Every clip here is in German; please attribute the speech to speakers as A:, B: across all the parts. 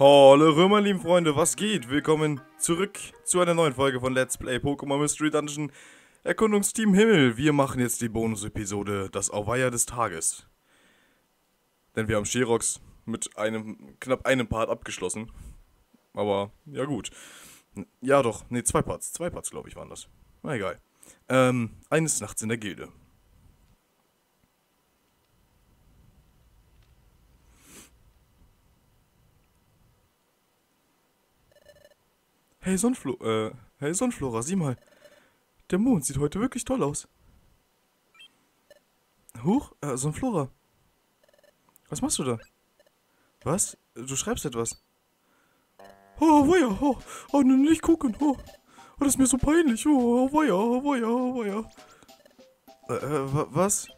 A: Hallo Römer, lieben Freunde, was geht? Willkommen zurück zu einer neuen Folge von Let's Play Pokémon Mystery Dungeon Erkundungsteam Himmel. Wir machen jetzt die Bonus-Episode, das Auweier des Tages. Denn wir haben Sherox mit einem, knapp einem Part abgeschlossen. Aber, ja gut. Ja doch, nee, zwei Parts, zwei Parts glaube ich waren das. Na egal. Ähm, eines Nachts in der Gilde. Hey Sonnenflo äh, hey Sonnenflora, sieh mal. Der Mond sieht heute wirklich toll aus. Huch, äh, Sonnenflora. Was machst du da? Was? Du schreibst etwas. Oh, weia, oh, oh, nicht gucken, oh. Oh, das ist mir so peinlich, oh, oh weia, oh, weia, oh, weia. Äh, äh, was?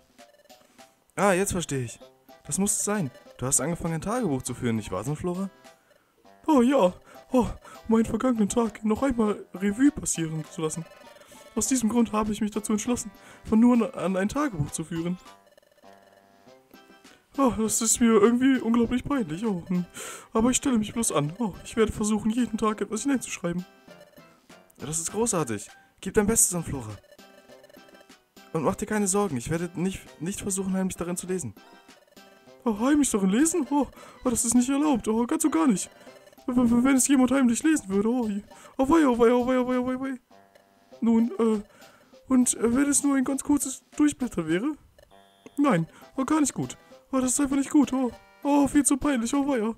A: Ah, jetzt verstehe ich. Das muss es sein. Du hast angefangen, ein Tagebuch zu führen, nicht wahr, Sonnenflora? Oh ja, oh, um einen vergangenen Tag noch einmal Revue passieren zu lassen. Aus diesem Grund habe ich mich dazu entschlossen, von nur an ein Tagebuch zu führen. Oh, das ist mir irgendwie unglaublich peinlich. Oh, hm. Aber ich stelle mich bloß an. Oh, ich werde versuchen, jeden Tag etwas hineinzuschreiben. Das ist großartig. Gib dein Bestes an Flora. Und mach dir keine Sorgen, ich werde nicht, nicht versuchen, heimlich darin zu lesen. Oh, heimlich darin lesen? Oh, oh, das ist nicht erlaubt. Oh, ganz und gar nicht. Wenn es jemand heimlich lesen würde, oh, oh wei, oh wei, oh wei, oh wei, oh wei, wei. Nun, äh, und äh, wenn es nur ein ganz kurzes Durchblättern wäre? Nein, war gar nicht gut. Oh, das ist einfach nicht gut, oh. Oh, viel zu peinlich, oh wei, oh.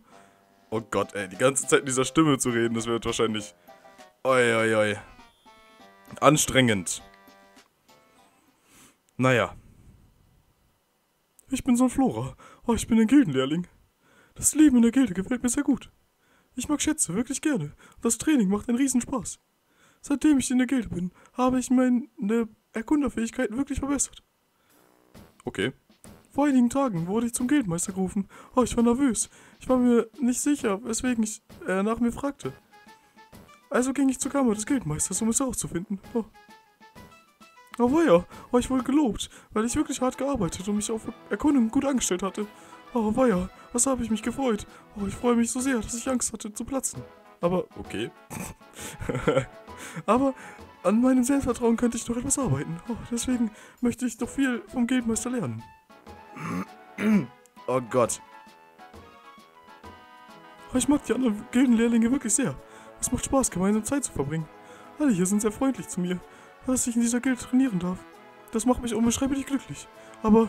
A: Oh Gott, ey, die ganze Zeit in dieser Stimme zu reden, das wird wahrscheinlich... Oi, oi, oi. Anstrengend. Naja. Ich bin so ein Flora. Oh, ich bin ein Gildenlehrling. Das Leben in der Gilde gefällt mir sehr gut. Ich mag Schätze wirklich gerne. Das Training macht einen Riesenspaß. Seitdem ich in der Gilde bin, habe ich meine Erkunderfähigkeiten wirklich verbessert. Okay. Vor einigen Tagen wurde ich zum Gildmeister gerufen. Oh, ich war nervös. Ich war mir nicht sicher, weswegen ich äh, nach mir fragte. Also ging ich zur Kammer des Gildmeisters, um es herauszufinden. Oh. Aber ja, war ich wohl gelobt, weil ich wirklich hart gearbeitet und mich auf Erkundung gut angestellt hatte. Oh, weia, was habe ich mich gefreut. Oh, ich freue mich so sehr, dass ich Angst hatte zu platzen. Aber, okay. Aber an meinem Selbstvertrauen könnte ich noch etwas arbeiten. Oh, deswegen möchte ich doch viel vom Gildmeister lernen. oh Gott. Oh, ich mag die anderen Gildenlehrlinge wirklich sehr. Es macht Spaß, gemeinsam Zeit zu verbringen. Alle hier sind sehr freundlich zu mir, dass ich in dieser Gilde trainieren darf. Das macht mich unbeschreiblich glücklich. Aber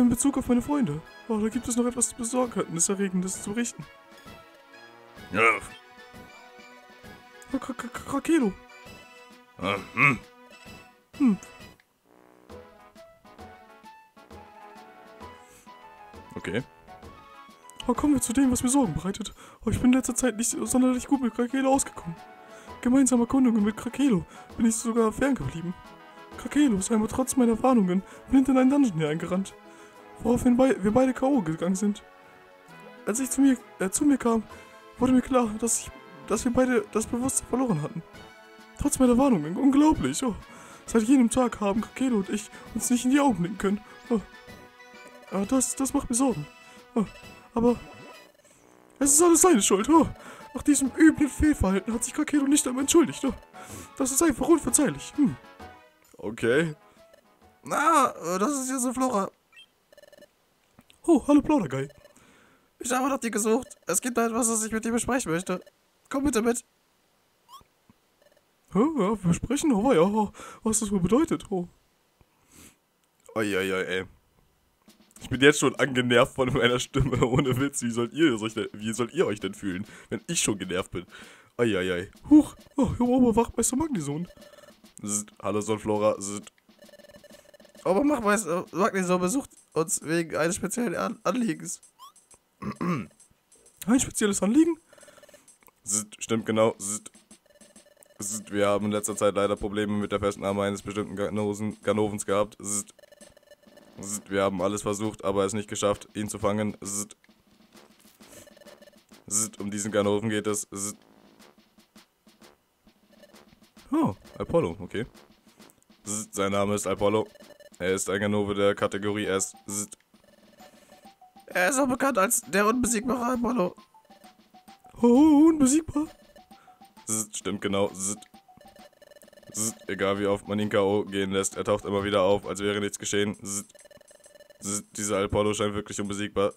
A: in Bezug auf meine Freunde. Oh, da gibt es noch etwas Besorgniserregendes zu berichten. Ja. Krakelo. Ah, hm. Hm. Okay. Oh, kommen wir zu dem, was mir Sorgen bereitet. Oh, ich bin in letzter Zeit nicht sonderlich gut mit Krakelo ausgekommen. Gemeinsame Erkundungen mit Krakelo bin ich sogar ferngeblieben. Krakelo ist einmal trotz meiner Warnungen blind in einen Dungeon hereingerannt woraufhin wir beide K.O. gegangen sind. Als ich zu mir, äh, zu mir kam, wurde mir klar, dass, ich, dass wir beide das Bewusstsein verloren hatten. Trotz meiner Warnungen, unglaublich. Oh. Seit jenem Tag haben Kakelo und ich uns nicht in die Augen blicken können. Oh. Aber das, das macht mir Sorgen. Oh. Aber es ist alles seine Schuld. Oh. Nach diesem üblen Fehlverhalten hat sich Kakelo nicht einmal entschuldigt. Oh. Das ist einfach unverzeihlich. Hm. Okay. Na, das ist ja so Flora. Oh, hallo Plaudergeil.
B: Ich habe nach dir gesucht. Es gibt da etwas, was ich mit dir besprechen möchte. Komm bitte mit.
A: Ja, ja, besprechen? Oh, ja, was das wohl bedeutet. Oh. Uiuiui, ey. Ich bin jetzt schon angenervt von meiner Stimme, ohne Witz. Wie sollt ihr, euch denn, wie sollt ihr euch denn fühlen, wenn ich schon genervt bin? Uiuiui. Huch, oh, Herr Oberwachtmeister Magnison. Hallo Sonflora.
B: Oberwachtmeister Magnison besucht uns wegen eines speziellen An Anliegens.
A: Ein spezielles Anliegen? Stimmt genau. Wir haben in letzter Zeit leider Probleme mit der Festnahme eines bestimmten Ganoven, Ganovens gehabt. Wir haben alles versucht, aber es nicht geschafft, ihn zu fangen. Um diesen Ganoven geht es. Oh, Apollo, okay. Sein Name ist Apollo. Er ist ein Ganove der Kategorie S.
B: Er ist auch bekannt als der unbesiegbare Apollo.
A: Oh, unbesiegbar.
C: Stimmt genau. Egal wie oft man ihn K.O. gehen lässt, er taucht immer wieder auf, als wäre nichts geschehen. Dieser Apollo scheint wirklich unbesiegbar.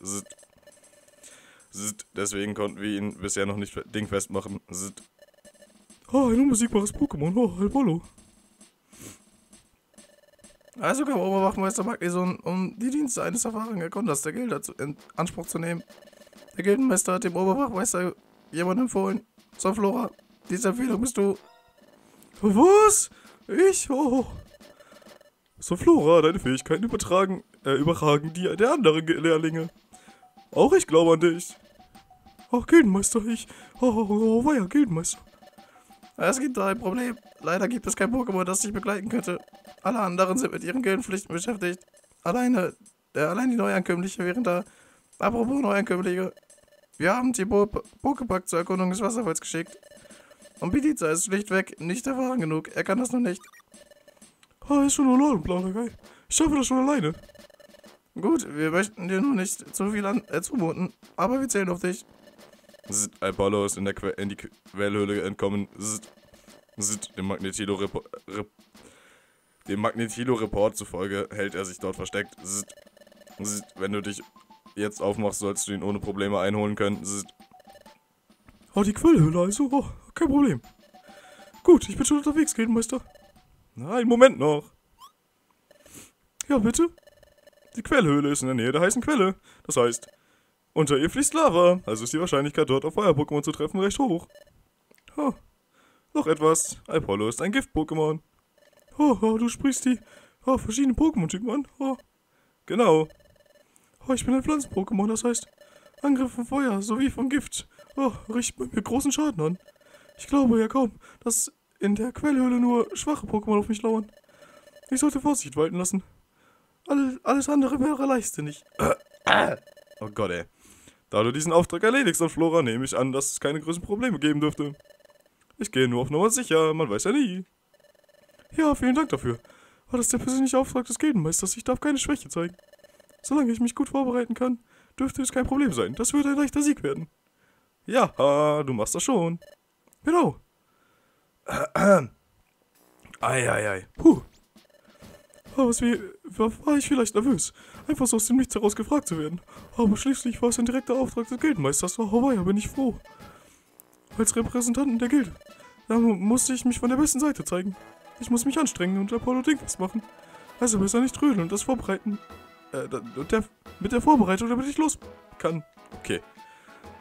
C: Deswegen konnten wir ihn bisher noch nicht dingfest machen.
A: Oh, ein unbesiegbares Pokémon. Oh, Apollo.
B: Also kam Oberwachmeister Magnison, um die Dienste eines erfahrenen Erkunders der Gilde in Anspruch zu nehmen. Der Gildenmeister hat dem Oberwachmeister jemanden empfohlen. Sonflora, diese Empfehlung bist du.
A: Was? Ich? Oh. So, Flora, deine Fähigkeiten übertragen, äh, überragen die der anderen Ge- Lehrlinge. Auch ich glaube an dich. Oh, Gildenmeister, ich. Oh, oh, oh, weia, Gildenmeister.
B: Es gibt da ein Problem. Leider gibt es kein Pokémon, das dich begleiten könnte. Alle anderen sind mit ihren Gildenpflichten beschäftigt. Alleine, äh, allein die Neuankömmliche wären da. Apropos Neuankömmliche. Wir haben Thibaut P- Poképack zur Erkundung des Wasserfalls geschickt. Und Pizza ist schlichtweg nicht erfahren genug. Er kann das noch nicht.
A: Oh, ist schon allein, Plauderei. Ich schaffe das schon alleine.
B: Gut, wir möchten dir nur nicht zu viel an, äh, zumuten, aber wir zählen auf dich.
C: Zzzt, Apollo ist in, der que in die Quellhöhle entkommen. Zzzt. Zzzt, dem Magnetilo-Report Magnetilo-Report zufolge hält er sich dort versteckt. Zzzt. Zzzt, wenn du dich jetzt aufmachst, sollst du ihn ohne Probleme einholen können. Zzzt.
A: Oh, die Quellhöhle also? Oh, kein Problem. Gut, ich bin schon unterwegs, Gildenmeister.
C: Nein, Moment noch.
A: Ja, bitte?
C: Die Quellhöhle ist in der Nähe der heißen Quelle. Das heißt, unter ihr fließt Lava, also ist die Wahrscheinlichkeit, dort auf Feuer-Pokémon zu treffen, recht hoch. Oh. Noch etwas. Apollo ist ein Gift-Pokémon.
A: Oh, oh, du sprichst die oh, verschiedenen Pokémon-Typen an. Oh,
C: Genau.
A: oh, ich bin ein Pflanzen-Pokémon, das heißt Angriff von Feuer sowie von Gift. Oh, bei mir großen Schaden an. Ich glaube ja kaum, dass in der Quellhöhle nur schwache Pokémon auf mich lauern. Ich sollte Vorsicht walten lassen. All, alles andere wäre leichtsinnig.
C: Oh Gott, ey. Da du diesen Auftrag erledigst an Flora, nehme ich an, dass es keine größeren Probleme geben dürfte. Ich gehe nur auf Nummer sicher, man weiß ja nie.
A: Ja, vielen Dank dafür. Aber das der persönliche Auftrag des Gildenmeisters. Ich darf keine Schwäche zeigen. Solange ich mich gut vorbereiten kann, dürfte es kein Problem sein. Das würde ein leichter Sieg werden.
C: Ja, du machst das schon.
A: Genau.
C: Eieiei.
A: Puh. Aber es wie, war, war ich vielleicht nervös, einfach so aus dem Nichts heraus gefragt zu werden. Aber schließlich war es ein direkter Auftrag des Gildenmeisters. Oh, weia, bin ich froh. Als Repräsentanten der Gilde. Da mu- musste ich mich von der besten Seite zeigen. Ich muss mich anstrengen und Apollo Dingfest machen. Also besser nicht trödeln und das vorbereiten. Äh, der, mit der Vorbereitung, damit ich los kann.
C: Okay.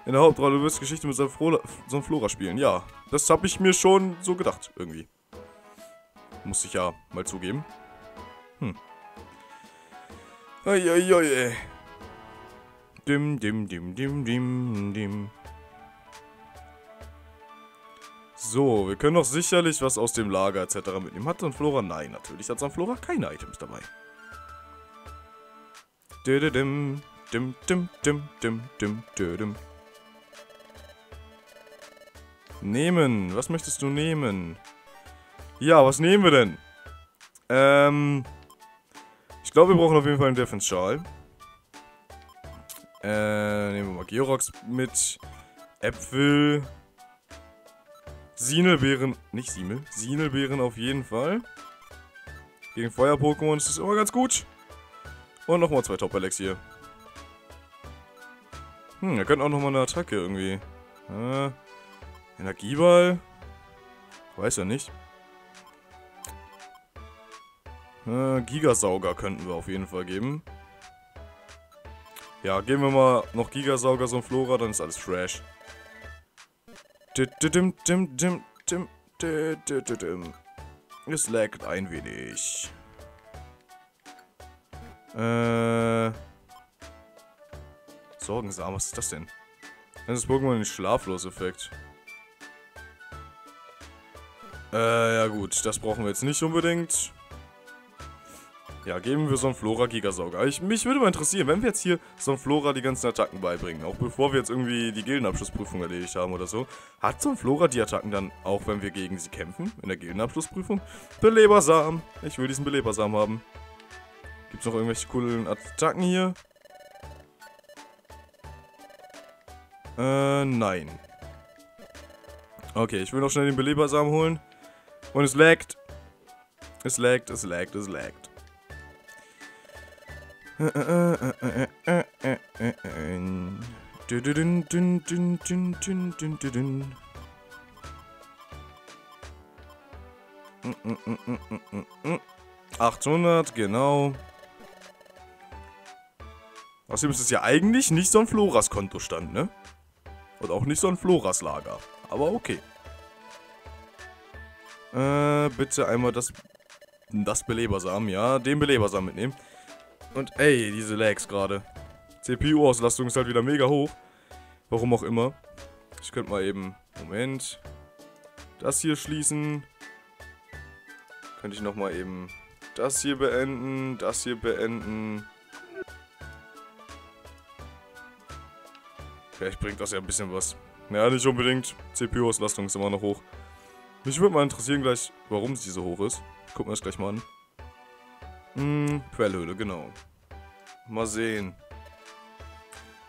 C: In der Hauptrolle wirst Geschichte mit Sonflora, Sonflora spielen. Ja, das habe ich mir schon so gedacht, irgendwie. Muss ich ja mal zugeben. Hm. Eieiei, ey. Dim, dim, dim, dim, dim, dim. So, wir können doch sicherlich was aus dem Lager etc. mitnehmen. Hat Sonflora? Nein, natürlich hat Sonflora keine Items dabei. Dididim, dim, dim, dim, dim, dim, didim. Nehmen. Was möchtest du nehmen? Ja, was nehmen wir denn? Ähm. Ich glaube, wir brauchen auf jeden Fall einen Defense-Schal. Äh, nehmen wir mal Georox mit. Äpfel. Sinelbeeren. Nicht Siemel. Sinelbeeren auf jeden Fall. Gegen Feuer-Pokémon ist das immer ganz gut. Und nochmal zwei Top-Elixier. Hm, wir könnten auch nochmal eine Attacke irgendwie. Äh. Energieball? Weiß ja nicht. Äh, Gigasauger könnten wir auf jeden Fall geben. Ja, geben wir mal noch Gigasauger so ein Flora, dann ist alles fresh. Es laggt ein wenig. Äh. Sorgensam, was ist das denn? Das ist Pokémon den Schlaflos-Effekt. Äh, ja gut, das brauchen wir jetzt nicht unbedingt. Ja, geben wir so einen Flora Gigasauger. Ich, mich würde mal interessieren, wenn wir jetzt hier so einen Flora die ganzen Attacken beibringen, auch bevor wir jetzt irgendwie die Gildenabschlussprüfung erledigt haben oder so, hat so ein Flora die Attacken dann auch, wenn wir gegen sie kämpfen, in der Gildenabschlussprüfung? Belebersamen. Ich will diesen Belebersamen haben. Gibt's noch irgendwelche coolen Attacken hier? Äh, nein. Okay, ich will noch schnell den Belebersamen holen. Und es laggt. Es laggt, es laggt, es laggt. 800, genau. Außerdem ist es ja eigentlich nicht so ein Floras-Kontostand, ne? Und auch nicht so ein Floras-Lager. Aber okay. Äh, bitte einmal das, das Belebersamen, ja, den Belebersamen mitnehmen. Und ey, diese Lags gerade. CPU-Auslastung ist halt wieder mega hoch. Warum auch immer. Ich könnte mal eben, Moment, das hier schließen. Könnte ich nochmal eben das hier beenden, das hier beenden. Vielleicht bringt das ja ein bisschen was. Ja, nicht unbedingt. CPU-Auslastung ist immer noch hoch. Mich würde mal interessieren gleich, warum sie so hoch ist. Gucken wir das gleich mal an. Hm, Quellhöhle, genau. Mal sehen.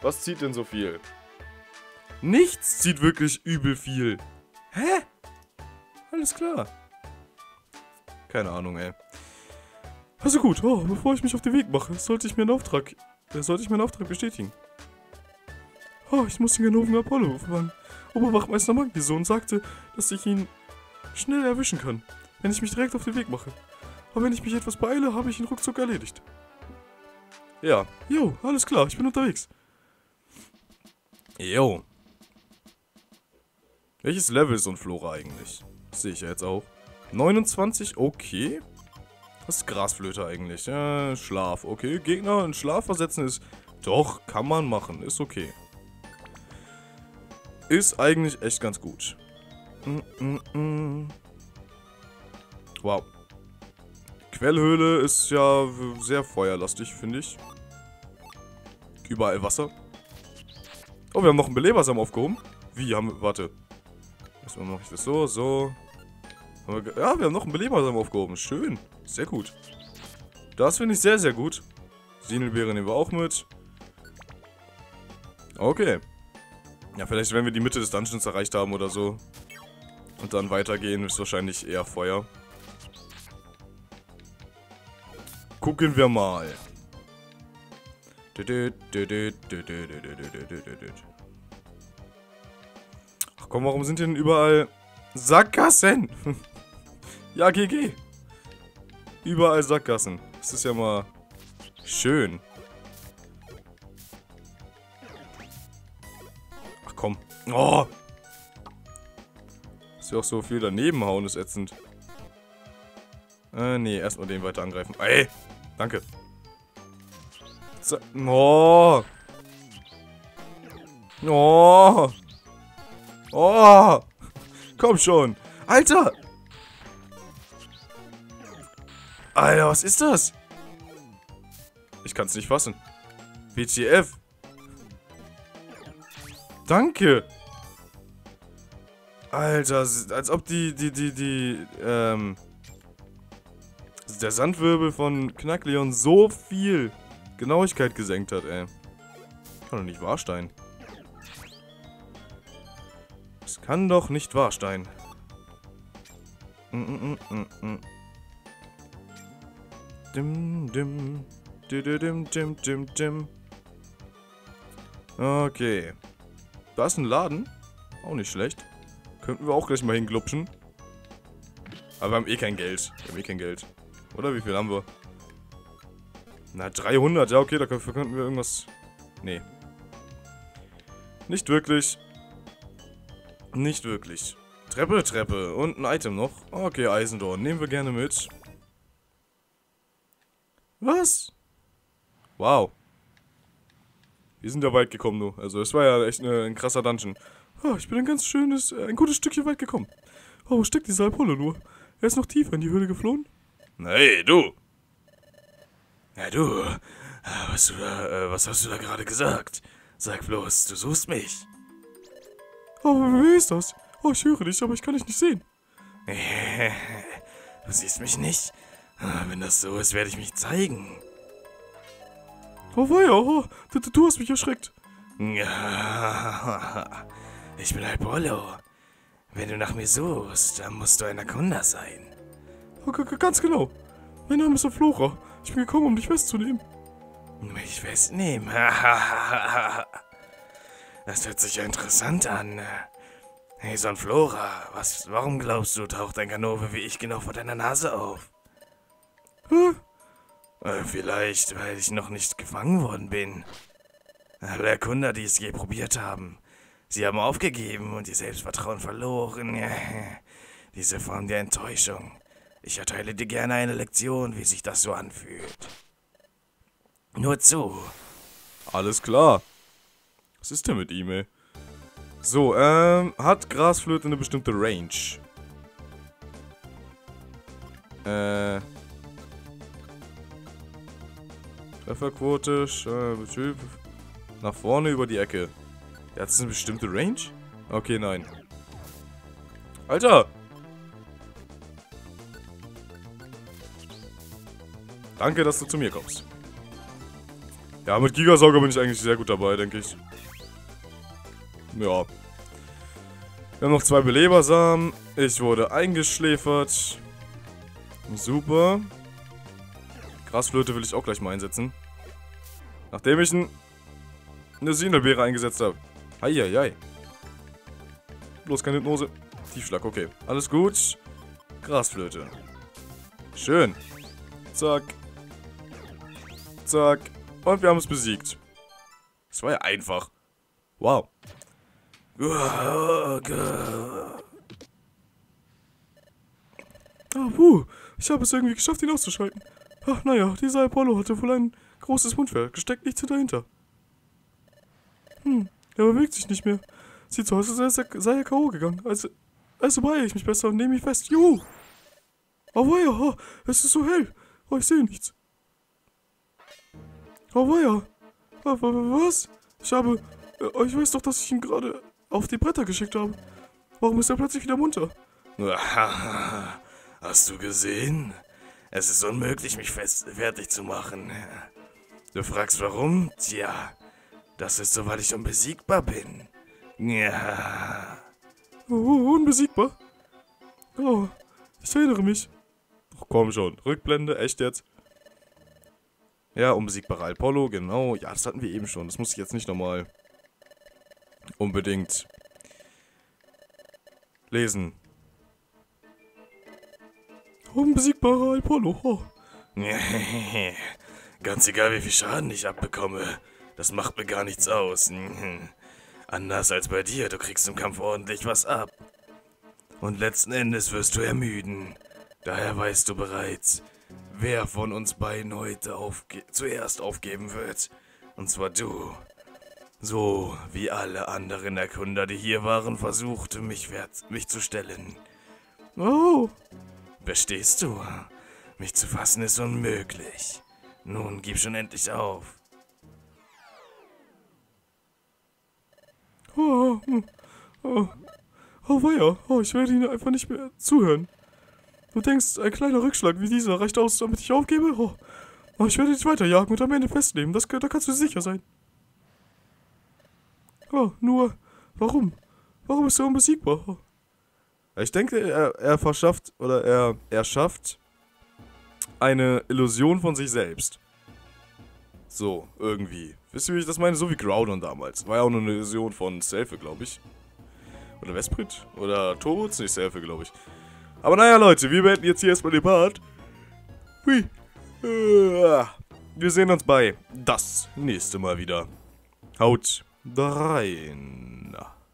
C: Was zieht denn so viel? Nichts zieht wirklich übel viel. Hä? Alles klar. Keine Ahnung, ey. Also gut, oh, bevor ich mich auf den Weg mache, sollte ich mir einen Auftrag, äh, sollte ich meinen Auftrag bestätigen. Oh, ich muss den Ganoven Apollo aufmachen. Oberwachmeister Magneson sagte, dass ich ihn schnell erwischen kann, wenn ich mich direkt auf den Weg mache. Aber wenn ich mich etwas beeile, habe ich ihn ruckzuck erledigt. Ja. Jo, alles klar, ich bin unterwegs. Jo. Welches Level ist so ein Flora eigentlich? Das sehe ich ja jetzt auch. 29, okay. Was ist Grasflöte eigentlich? Äh, Schlaf, okay. Gegner in Schlaf versetzen ist... Doch, kann man machen, ist okay. Ist eigentlich echt ganz gut. Mm, mm, mm. Wow. Quellhöhle ist ja sehr feuerlastig, finde ich. Überall Wasser. Oh, wir haben noch einen Belebersamen aufgehoben. Wie haben wir... Warte. Erstmal mache ich das so, so. Ja, wir haben noch einen Belebersamen aufgehoben. Schön. Sehr gut. Das finde ich sehr, sehr gut. Sinelbeere nehmen wir auch mit. Okay. Ja, vielleicht, wenn wir die Mitte des Dungeons erreicht haben oder so. Und dann weitergehen, ist wahrscheinlich eher Feuer. Gucken wir mal. Ach komm, warum sind hier denn überall Sackgassen? ja, GG. Überall Sackgassen. Das ist ja mal schön. Ach komm. Oh. Dass wir auch so viel daneben hauen, ist ätzend. Äh, nee, erstmal den weiter angreifen. Ey, danke. So, oh. Oh. Oh. Komm schon. Alter. Alter, was ist das? Ich kann es nicht fassen. WTF. Danke. Alter, als ob die, die, die, die, ähm, der Sandwirbel von Knackleon so viel Genauigkeit gesenkt hat, ey. Kann doch nicht wahr sein. Das kann doch nicht wahr sein. Mm -mm -mm. Dim, dim. Dim, dim, dim, dim. Okay. Da ist ein Laden. Auch nicht schlecht. Könnten wir auch gleich mal hinglupschen. Aber wir haben eh kein Geld. Wir haben eh kein Geld. Oder wie viel haben wir? Na, 300. Ja, okay, dafür könnten wir irgendwas... Nee. Nicht wirklich. Nicht wirklich. Treppe, Treppe. Und ein Item noch. Okay, Eisendorn. Nehmen wir gerne mit. Was? Wow. Wir sind ja weit gekommen, du. Also, es war ja echt eine, ein krasser Dungeon. Oh, ich bin ein ganz schönes, äh, ein gutes Stückchen weit gekommen. Oh, wo steckt dieser Apollo nur? Er ist noch tiefer in die Höhle geflohen?
B: Hey, du! Ja, du. Was, du da, äh, was hast du da gerade gesagt? Sag bloß, du suchst mich.
A: Oh, wer ist das? Oh, ich höre dich, aber ich kann dich nicht sehen.
B: Du siehst mich nicht? Ah, wenn das so ist, werde ich mich zeigen.
A: Oh weia, oh, du, du hast mich erschreckt.
B: Ich bin Apollo. Wenn du nach mir suchst, dann musst du ein Erkunder sein.
A: Oh, ganz genau. Mein Name ist Flora. Ich bin gekommen, um dich festzunehmen.
B: Mich festnehmen. das hört sich ja interessant an. Hey, Son Flora, was, warum glaubst du, taucht ein Ganove wie ich genau vor deiner Nase auf?
A: Hä?
B: Äh, vielleicht, weil ich noch nicht gefangen worden bin. Alle Erkunder, die es je probiert haben, sie haben aufgegeben und ihr Selbstvertrauen verloren. Diese Form der Enttäuschung. Ich erteile dir gerne eine Lektion, wie sich das so anfühlt. Nur zu.
C: Alles klar. Was ist denn mit ihm, ey? So, ähm, hat Grasflöte eine bestimmte Range? Äh. Trefferquote, Sch- Typ. Nach vorne über die Ecke. Hat eine bestimmte Range? Okay, nein. Alter! Danke, dass du zu mir kommst. Ja, mit Gigasauger bin ich eigentlich sehr gut dabei, denke ich. Ja. Wir haben noch zwei Belebersamen. Ich wurde eingeschläfert. Super. Grasflöte will ich auch gleich mal einsetzen. Nachdem ich ein, eine Sinelbeere eingesetzt habe. Eieiei. Bloß keine Hypnose. Tiefschlag, okay. Alles gut. Grasflöte. Schön. Zack. Zack. Und wir haben es besiegt. Das war ja einfach. Wow.
A: Ah, puh. Ich habe es irgendwie geschafft, ihn auszuschalten. Ach, naja, dieser Apollo hatte wohl ein großes Mundwerk. Steckt nichts dahinter. Hm, er bewegt sich nicht mehr. Sieht so aus, als sei er- K.O. gegangen. Also, also beeile ich mich besser und nehme ihn fest. Juhu! Oh weia, oh, es ist so hell. Oh, ich sehe nichts. Oh. Ah, wa- wa- Was? Ich habe... äh, Ich weiß doch, dass ich ihn gerade auf die Bretter geschickt habe. Warum ist er plötzlich wieder munter?
B: Hast du gesehen? Es ist unmöglich, mich fest fertig zu machen. Du fragst warum? Tja, das ist so, weil ich unbesiegbar bin. Ja.
A: Oh, unbesiegbar. Oh, ich erinnere mich.
C: Ach, komm schon. Rückblende, echt jetzt? Ja, unbesiegbarer Apollo, genau. Ja, das hatten wir eben schon. Das muss ich jetzt nicht nochmal unbedingt lesen.
A: Unbesiegbarer Apollo. Oh.
B: Ganz egal, wie viel Schaden ich abbekomme, das macht mir gar nichts aus. Anders als bei dir, du kriegst im Kampf ordentlich was ab. Und letzten Endes wirst du ermüden. Daher weißt du bereits, wer von uns beiden heute aufge zuerst aufgeben wird. Und zwar du. So wie alle anderen Erkunder, die hier waren, versuchte, mich, mich zu stellen.
A: Oh,
B: Verstehst du? Mich zu fassen ist unmöglich. Nun gib schon endlich auf.
A: oh, hm, oh. Oh, weia. Oh, ich werde Ihnen einfach nicht mehr zuhören. Du denkst, ein kleiner Rückschlag wie dieser reicht aus, damit ich aufgebe? Oh, oh ich werde dich weiterjagen und am Ende festnehmen. Das, da kannst du sicher sein. Oh, nur, warum? Warum ist er unbesiegbar? Oh.
C: Ich denke, er, er verschafft oder er, er schafft eine Illusion von sich selbst. So, irgendwie. Wisst ihr, wie ich das meine? So wie Groudon damals. War ja auch nur eine Illusion von Selfie, glaube ich. Oder Vesprit? Oder Turboz? Nicht Selfie, glaube ich. Aber naja, Leute, wir beenden jetzt hier erstmal den Part. Hui. Äh, Wir sehen uns bei das nächste Mal wieder. Haut rein.